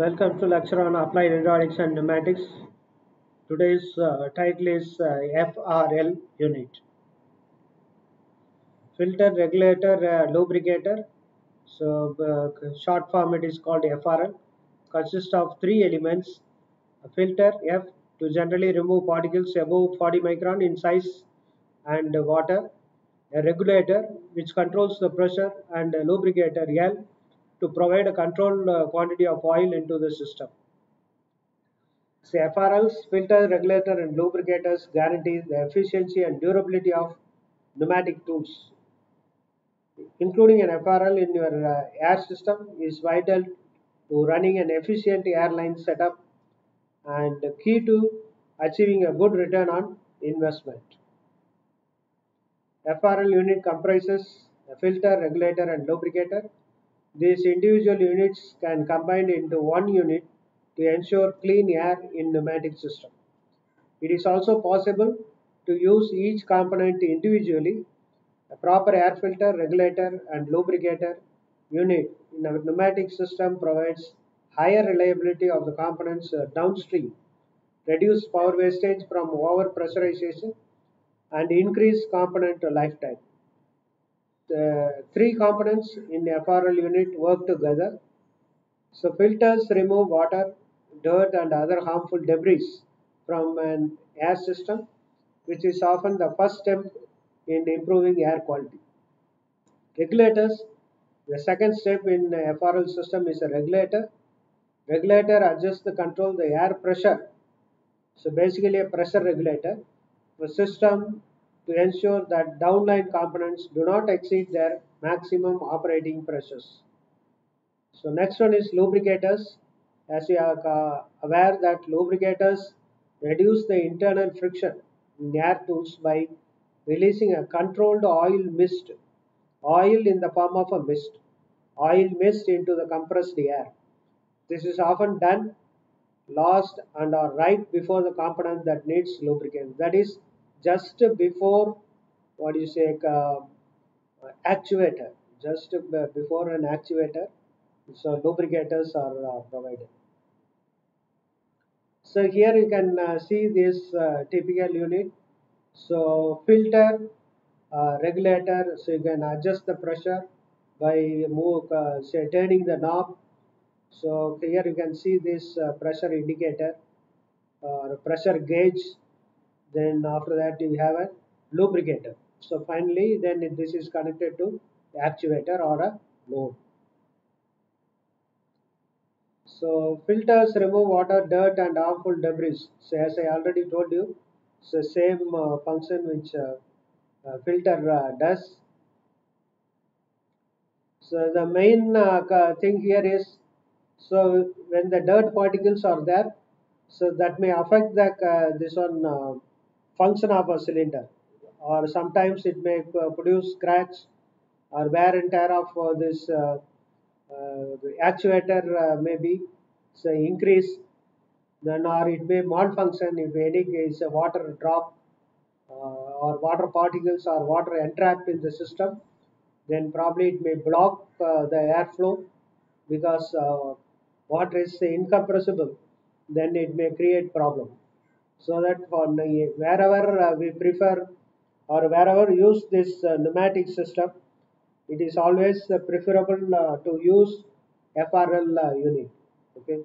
Welcome to lecture on applied hydraulics and pneumatics. Today's uh, title is uh, FRL unit. Filter, regulator, uh, lubricator. So uh, short form it is called FRL. Consists of three elements. A filter F to generally remove particles above 40 micron in size and water. A regulator which controls the pressure and a lubricator L to provide a controlled uh, quantity of oil into the system. So FRLs, filter, regulator and lubricators guarantee the efficiency and durability of pneumatic tools. Including an FRL in your uh, air system is vital to running an efficient airline setup and key to achieving a good return on investment. FRL unit comprises a filter, regulator and lubricator these individual units can combine into one unit to ensure clean air in pneumatic system. It is also possible to use each component individually. A proper air filter, regulator and lubricator unit in a pneumatic system provides higher reliability of the components uh, downstream, reduce power wastage from over pressurization and increase component lifetime three components in the FRL unit work together. So filters remove water, dirt and other harmful debris from an air system which is often the first step in improving air quality. Regulators, the second step in the FRL system is a regulator. Regulator adjusts the control the air pressure. So basically a pressure regulator. The system to ensure that downline components do not exceed their maximum operating pressures. So next one is lubricators. As you are uh, aware that lubricators reduce the internal friction in air tools by releasing a controlled oil mist, oil in the form of a mist, oil mist into the compressed air. This is often done last and or right before the component that needs lubricant. That is just before what do you say uh, actuator just before an actuator so lubricators are uh, provided. So here you can uh, see this uh, typical unit. So filter uh, regulator so you can adjust the pressure by move uh, say turning the knob. So here you can see this pressure indicator or pressure gauge then after that you have a lubricator. So finally then this is connected to actuator or a load. So filters remove water dirt and harmful debris. So as i already told you it's the same uh, function which uh, uh, filter uh, does. So the main uh, thing here is so when the dirt particles are there so that may affect the uh, this one function of a cylinder. Or sometimes it may uh, produce scratch or wear and tear of uh, this uh, actuator maybe say increase. Then or it may malfunction if any is a water drop or water particles or water entrapped in the system then probably it may block the airflow because water is incompressible. Then it may create problem so that for wherever uh, we prefer or wherever use this uh, pneumatic system it is always uh, preferable to use FRL unit okay?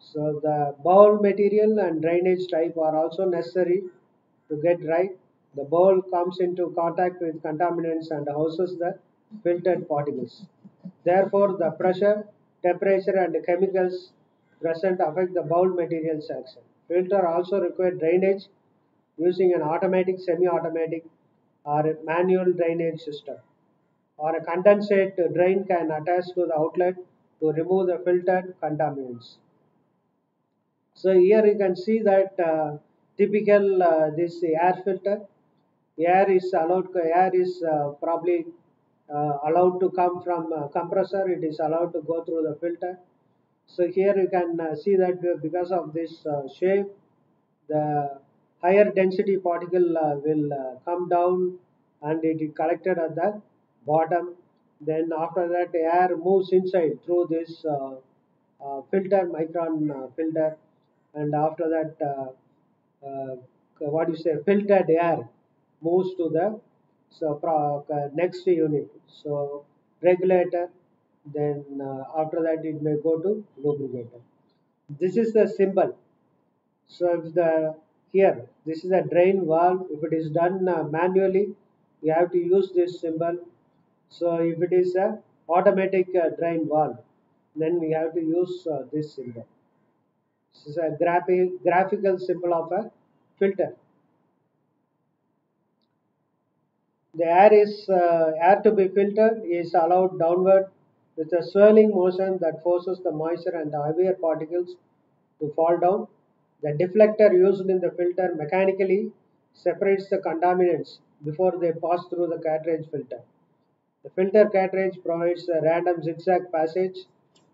So the bowl material and drainage type are also necessary to get right. The bowl comes into contact with contaminants and houses the filtered particles. Therefore the pressure temperature and chemicals present affect the bowl material's action Filter also require drainage using an automatic, semi-automatic or manual drainage system. Or a condensate drain can attach to the outlet to remove the filtered contaminants. So here you can see that uh, typical uh, this air filter, air is allowed, air is uh, probably uh, allowed to come from compressor, it is allowed to go through the filter so here you can uh, see that because of this uh, shape, the higher density particle uh, will come down and it is collected at the bottom. Then after that air moves inside through this uh, filter micron uh, filter and after that uh, uh, what you say filtered air moves to the so uh, next unit so regulator then uh, after that it may go to lubricator. This is the symbol. So if the here this is a drain valve. If it is done uh, manually you have to use this symbol. So if it is a automatic uh, drain valve then we have to use uh, this symbol. This is a graphic graphical symbol of a filter. The air is uh, air to be filtered is allowed downward with a swirling motion that forces the moisture and the heavier particles to fall down. The deflector used in the filter mechanically separates the contaminants before they pass through the cartridge filter. The filter cartridge provides a random zigzag passage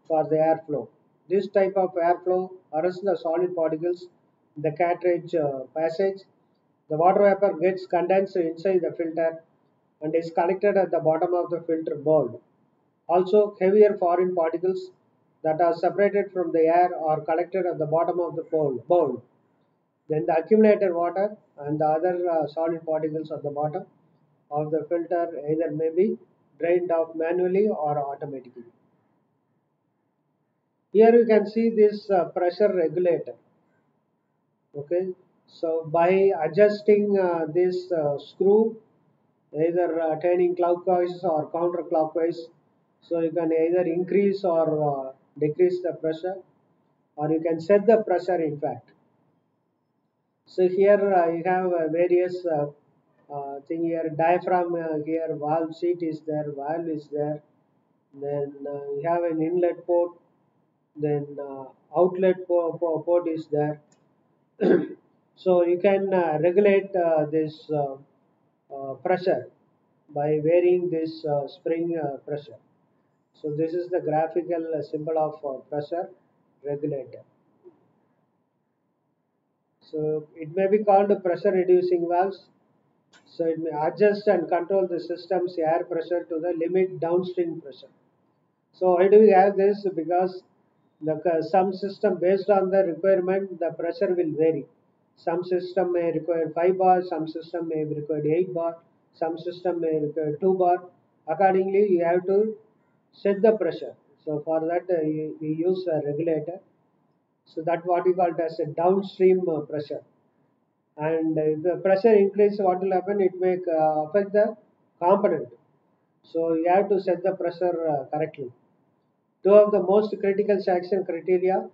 for the airflow. This type of airflow arrests the solid particles in the cartridge uh, passage. The water vapor gets condensed inside the filter and is collected at the bottom of the filter bowl. Also, heavier foreign particles that are separated from the air are collected at the bottom of the bowl. Then the accumulated water and the other uh, solid particles at the bottom of the filter either may be drained off manually or automatically. Here you can see this uh, pressure regulator. Okay, so by adjusting uh, this uh, screw, either uh, turning clockwise or counterclockwise, so you can either increase or uh, decrease the pressure, or you can set the pressure in fact. So here uh, you have uh, various uh, uh, thing here, diaphragm uh, here, valve seat is there, valve is there, then uh, you have an inlet port, then outlet po- po- port is there. so you can regulate this pressure by varying this spring pressure. So this is the graphical symbol of uh, pressure regulator. So it may be called pressure reducing valves. So it may adjust and control the system's air pressure to the limit downstream pressure. So why do we have this? Because the, uh, some system based on the requirement, the pressure will vary. Some system may require 5 bar, some system may require 8 bar, some system may require 2 bar. Accordingly, you have to set the pressure. So for that, uh, we use a regulator. So that what we call it as a downstream uh, pressure. And if the pressure increase, what will happen? It may uh, affect the component. So you have to set the pressure uh, correctly. Two of the most critical selection criteria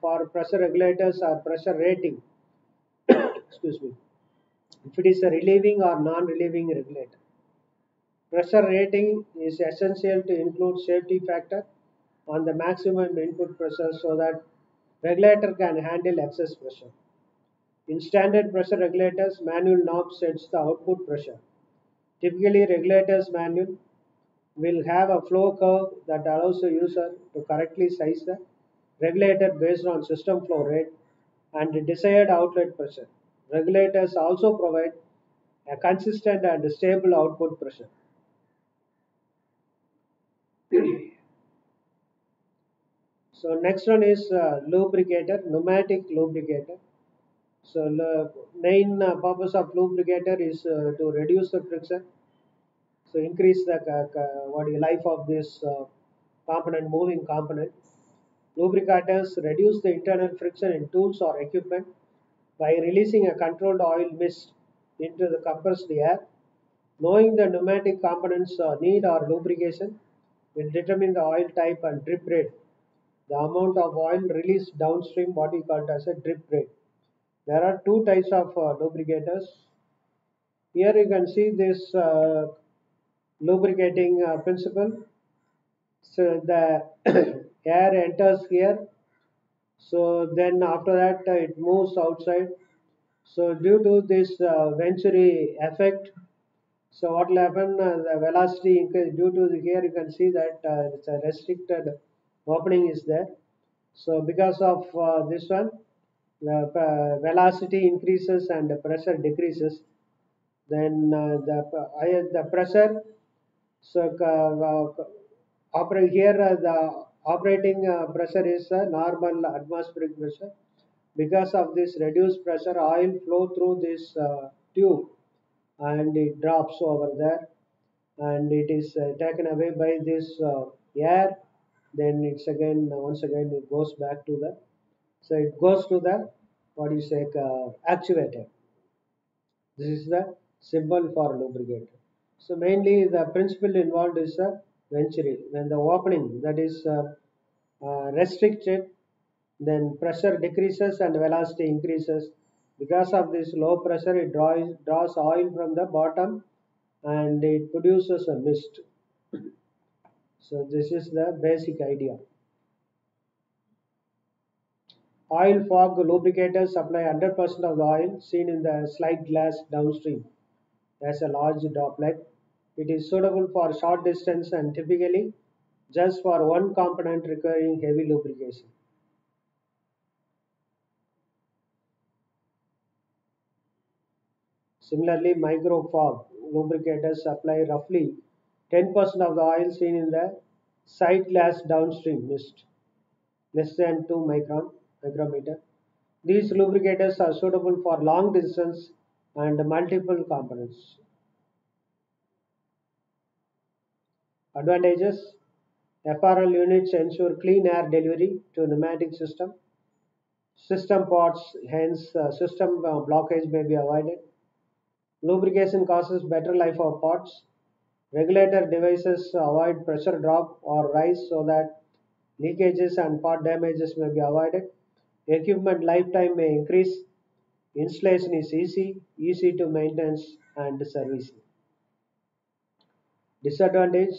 for pressure regulators are pressure rating. Excuse me. If it is a relieving or non-relieving regulator. Pressure rating is essential to include safety factor on the maximum input pressure so that regulator can handle excess pressure. In standard pressure regulators, manual knob sets the output pressure. Typically, regulators manual will have a flow curve that allows the user to correctly size the regulator based on system flow rate and desired outlet pressure. Regulators also provide a consistent and stable output pressure. So next one is uh, lubricator, pneumatic lubricator. So the main uh, purpose of lubricator is uh, to reduce the friction. So increase the uh, life of this uh, component moving component. Lubricators reduce the internal friction in tools or equipment by releasing a controlled oil mist into the compressed air. Knowing the pneumatic components need or lubrication will determine the oil type and drip rate the amount of oil released downstream what we call as a drip rate there are two types of uh, lubricators here you can see this uh, lubricating uh, principle. So the air enters here. So then after that uh, it moves outside. So due to this uh, Venturi effect, so what will happen? Uh, the velocity increase due to the, here you can see that it's a restricted opening is there. So because of uh, this one, the uh, velocity increases and the pressure decreases. Then uh, the uh, the pressure so operate here the operating pressure is normal atmospheric pressure. Because of this reduced pressure, oil flow through this uh, tube and it drops over there and it is uh, taken away by this uh, air. Then it's again once again it goes back to the so it goes to the what you say uh, actuator. This is the symbol for lubricator. So mainly the principle involved is a venturi. When the opening that is uh, uh, restricted, then pressure decreases and velocity increases. Because of this low pressure, it draws, draws oil from the bottom and it produces a mist. So this is the basic idea. Oil fog lubricators supply 100% of the oil seen in the slide glass downstream as a large droplet. It is suitable for short distance and typically just for one component requiring heavy lubrication. Similarly, micro fog lubricators supply roughly 10% of the oil seen in the side glass downstream mist, less than 2 micron micrometer. These lubricators are suitable for long distance and multiple components. Advantages FRL units ensure clean air delivery to pneumatic system. System parts, hence uh, system uh, blockage may be avoided. Lubrication causes better life of parts. Regulator devices avoid pressure drop or rise so that leakages and part damages may be avoided. Equipment lifetime may increase. Installation is easy, easy to maintenance and servicing. Disadvantage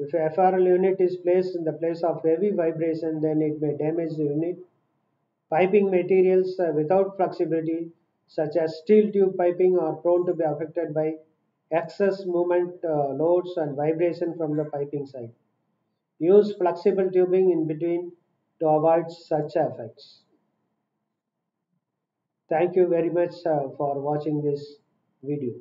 if a FRL unit is placed in the place of heavy vibration, then it may damage the unit. Piping materials without flexibility, such as steel tube piping, are prone to be affected by excess movement uh, loads and vibration from the piping side. Use flexible tubing in between to avoid such effects. Thank you very much uh, for watching this video.